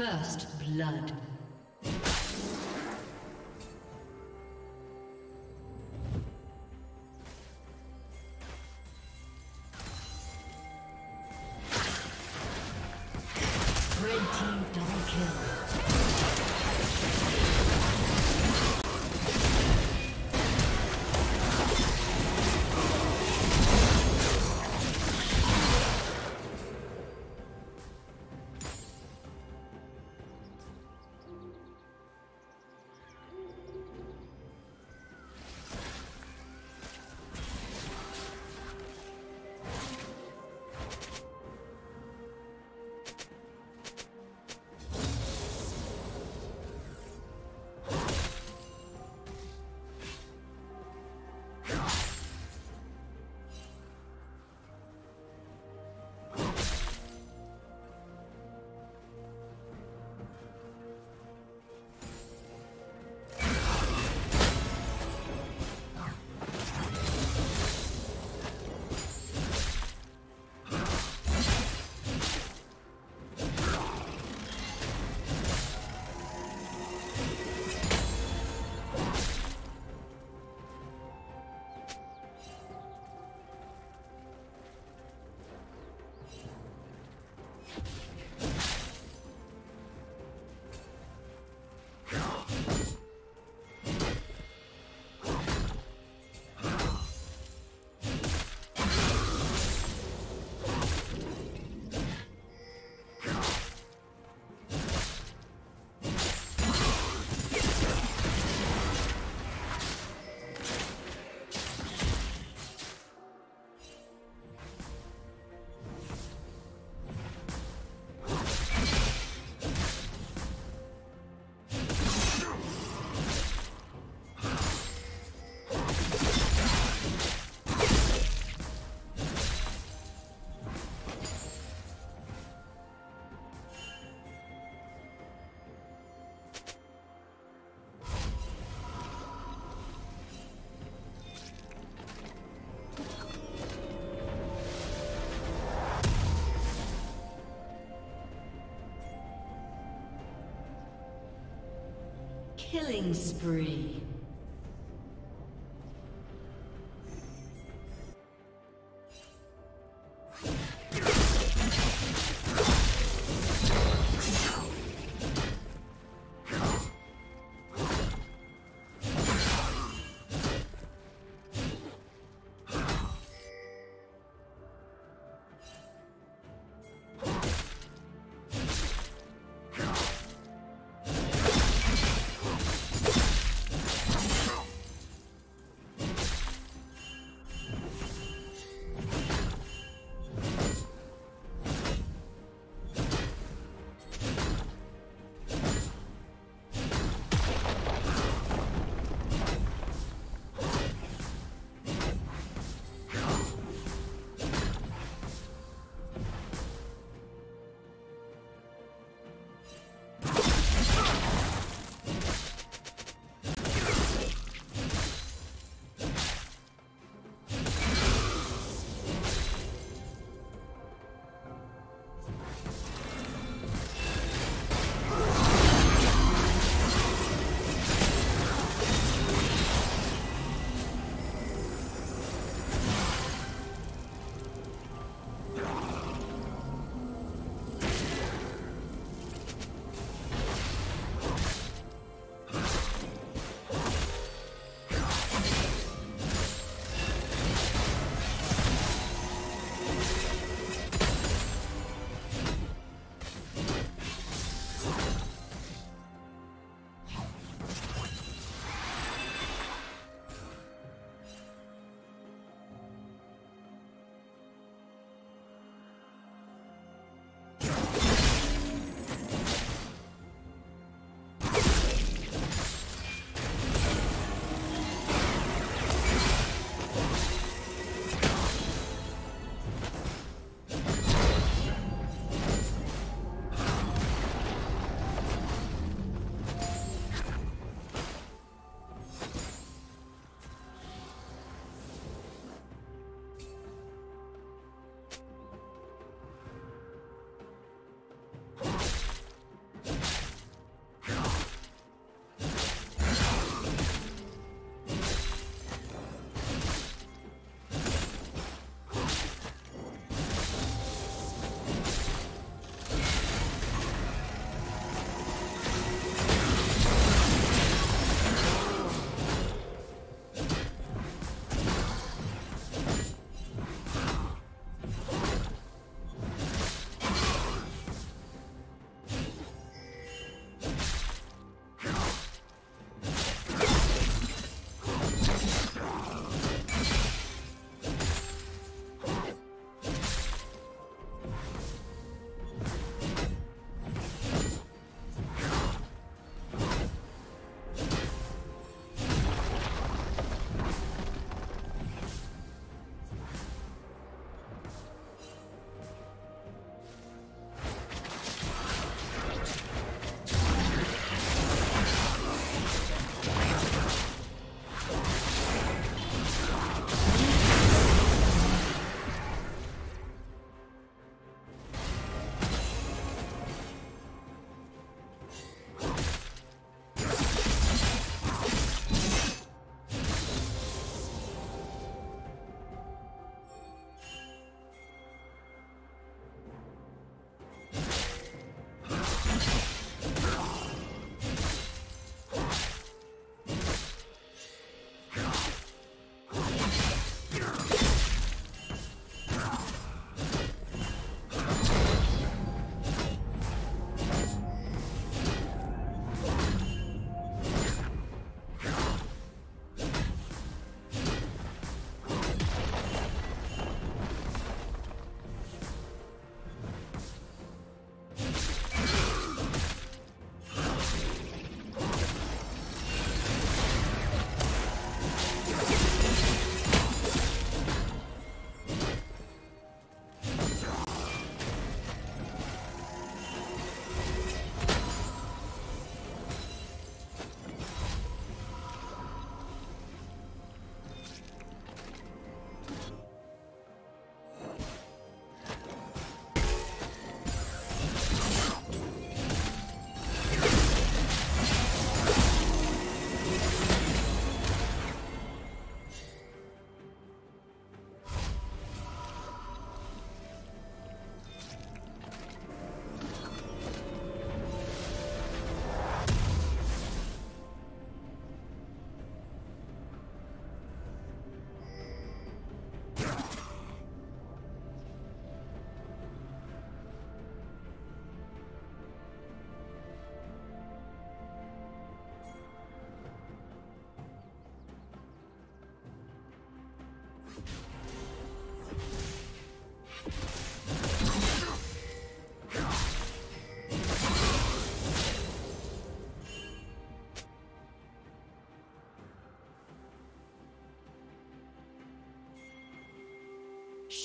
First blood. Killing spree.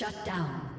Shut down.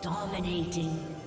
Dominating.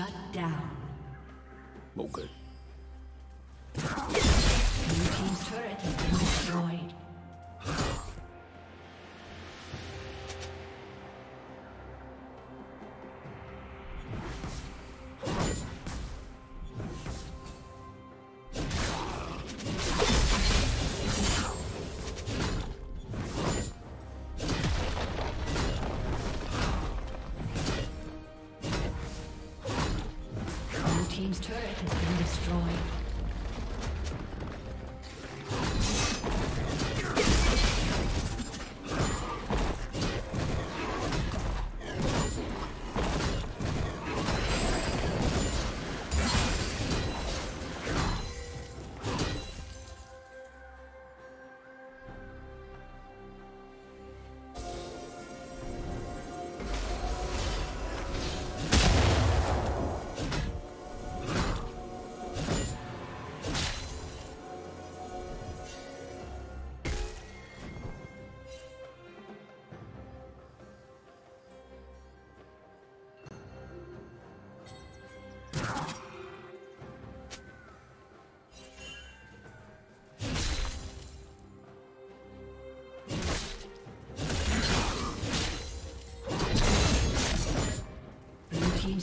Okay. Blue team's turret has been destroyed.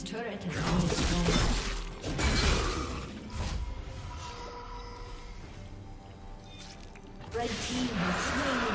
Turret has been. Red team has slain